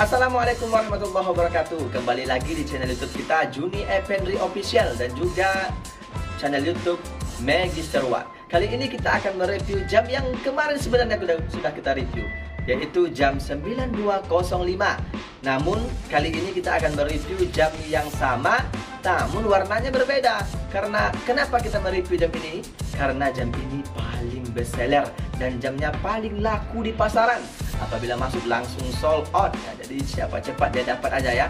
Assalamualaikum warahmatullahi wabarakatuh. Kembali lagi di channel youtube kita Juni Ependri Official Dan juga channel youtube Magister One Kali ini kita akan mereview jam yang kemarin sebenarnya sudah kita review Yaitu jam 92.05 Namun kali ini kita akan mereview jam yang sama Namun warnanya berbeda Karena kenapa kita mereview jam ini? Karena jam ini paling bestseller Dan jamnya paling laku di pasaran apabila masuk langsung sold out ya. Jadi siapa cepat dia dapat aja ya.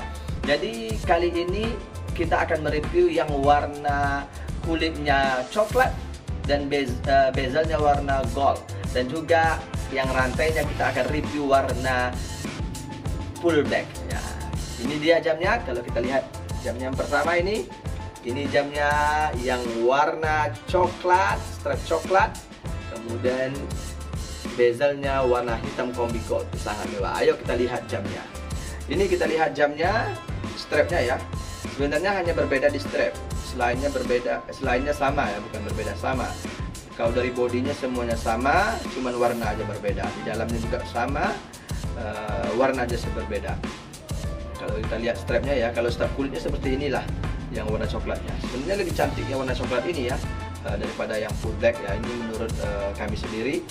Jadi kali ini kita akan mereview yang warna kulitnya coklat dan bez, uh, bezelnya warna gold dan juga yang rantainya kita akan review warna full black ya. Ini dia jamnya kalau kita lihat jam yang pertama ini ini jamnya yang warna coklat, strap coklat. Kemudian bezelnya warna hitam kombi gold sangat mewah. Ayo kita lihat jamnya. Ini kita lihat jamnya strapnya ya. Sebenarnya hanya berbeda di strap. Selainnya berbeda selainnya sama ya bukan berbeda sama. Kalau dari bodinya semuanya sama cuman warna aja berbeda. Di dalamnya juga sama uh, warna aja berbeda kalau kita lihat strapnya ya kalau strap kulitnya seperti inilah yang warna coklatnya. Sebenarnya lebih cantik yang warna coklat ini ya uh, daripada yang full black ya. Ini menurut uh, kami sendiri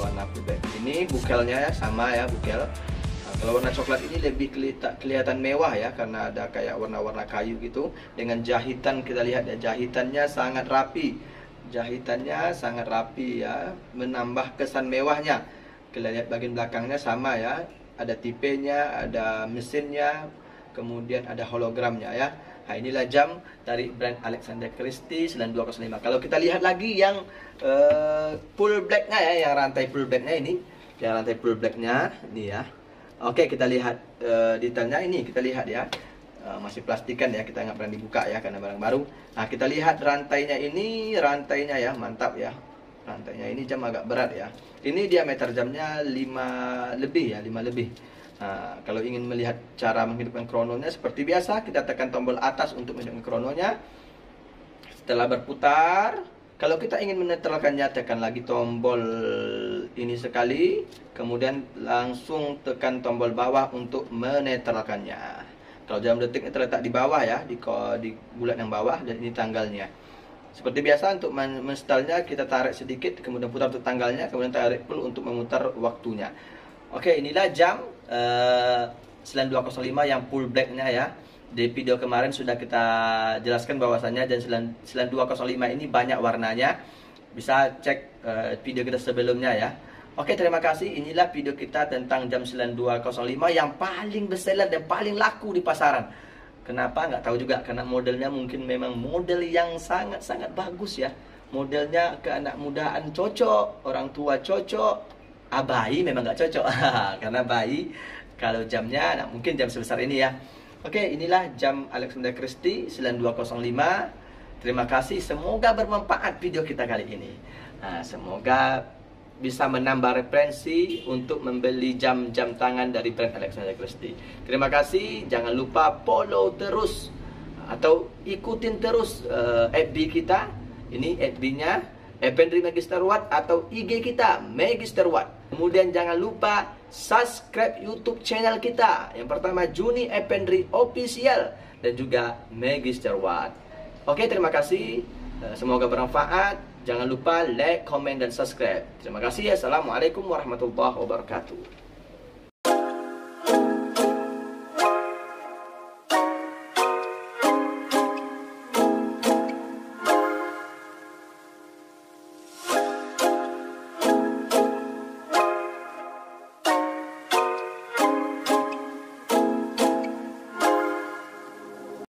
warna black. Ini bukelnya ya sama ya bukel. Nah, kalau warna coklat ini lebih kelihatan mewah ya karena ada kayak warna-warna kayu gitu. Dengan jahitan kita lihat ya jahitannya sangat rapi. Jahitannya sangat rapi ya menambah kesan mewahnya. Kita lihat bagian belakangnya sama ya ada tipenya ada mesinnya kemudian ada hologramnya ya. Nah inilah jam dari brand Alexander Christie 9205 Kalau kita lihat lagi yang uh, full blacknya ya Yang rantai full blacknya ini Yang rantai full blacknya ini ya. Oke kita lihat uh, detailnya ini. Kita lihat ya. Uh, Masih plastikan ya. Kita nggak pernah dibuka ya Karena barang baru. Nah kita lihat rantainya ini Rantainya ya mantap ya Rantainya ini jam agak berat ya Ini diameter jamnya 5 lebih ya 5 lebih Nah, kalau ingin melihat cara menghidupkan krononya seperti biasa, kita tekan tombol atas untuk menghidupkan krononya. Setelah berputar, kalau kita ingin menetralkannya, tekan lagi tombol ini sekali, kemudian langsung tekan tombol bawah untuk menetralkannya. Kalau jam detiknya terletak di bawah ya, di, di bulat yang bawah dan ini tanggalnya. Seperti biasa untuk menstallnya kita tarik sedikit, kemudian putar untuk tanggalnya, kemudian tarik full untuk memutar waktunya. Oke, inilah jam uh, eh, 9205 yang full blacknya ya. Di video kemarin sudah kita jelaskan bahwasannya dan 9205 ini banyak warnanya. Bisa cek uh, video kita sebelumnya ya. Oke, terima kasih. Inilah video kita tentang jam 9205 yang paling bestseller dan paling laku di pasaran. Kenapa? Nggak tahu juga. Karena modelnya mungkin memang model yang sangat-sangat bagus ya. Modelnya ke anak mudaan cocok, orang tua cocok, ah, memang nggak cocok karena bayi kalau jamnya nah, mungkin jam sebesar ini ya oke inilah jam Alexander Christie 9205 terima kasih semoga bermanfaat video kita kali ini nah, semoga bisa menambah referensi untuk membeli jam-jam tangan dari brand Alexander Christie. Terima kasih, jangan lupa follow terus atau ikutin terus uh, FB kita. Ini FB-nya Ependri Magister Watt atau IG kita Magister Watt. Kemudian jangan lupa subscribe YouTube channel kita. Yang pertama Juni Ependri Official dan juga Magister Watt. Oke, terima kasih. Eh, semoga bermanfaat. Jangan lupa like, comment, dan subscribe. Terima kasih. Assalamualaikum warahmatullahi wabarakatuh.